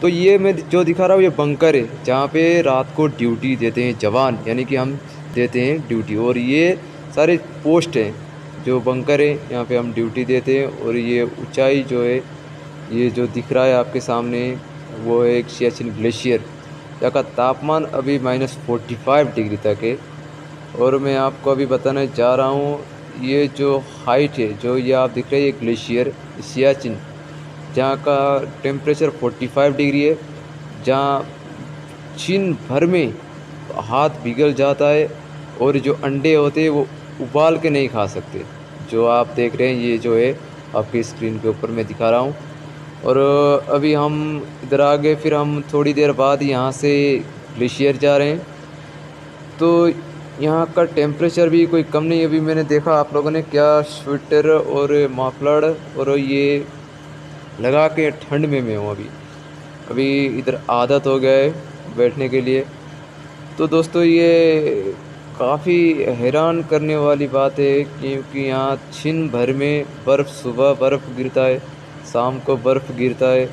तो ये मैं जो दिखा रहा हूँ, ये बंकर है, जहाँ पे रात को ड्यूटी देते हैं जवान, यानी कि हम देते हैं ड्यूटी और ये सारे पोस्ट हैं, जो बंकर है, यहाँ पे हम ड्यूटी देते हैं। और ये ऊंचाई जो है, ये जो दिख रहा है आपके सामने, वो है एक सियाचिन ग्लेशियर यहाँ का तापमान अभी माइनस फोर्टी फाइव डिग्री तक है। और मैं आपको अभी बताने जा रहा हूँ, ये जो हाइट है, जो ये आप दिख रहे हैं, ये ग्लेशियर सियाचिन जहाँ का टेम्परेचर 45 डिग्री है, जहाँ चीन भर में हाथ बिगल जाता है और जो अंडे होते हैं वो उबाल के नहीं खा सकते। जो आप देख रहे हैं, ये जो है, आपकी स्क्रीन के ऊपर मैं दिखा रहा हूँ। और अभी हम इधर आ गए, फिर हम थोड़ी देर बाद यहाँ से ग्लेशियर जा रहे हैं। तो यहाँ का टेम्परेचर भी कोई कम नहीं अभी मैंने देखा आप लोगों ने क्या स्वेटर और माफलर और ये लगा के ठंड में मैं हूँ अभी। अभी इधर आदत हो गया है बैठने के लिए। तो दोस्तों, ये काफ़ी हैरान करने वाली बात है क्योंकि यहाँ छिन भर में बर्फ़, सुबह बर्फ़ गिरता है, शाम को बर्फ़ गिरता है।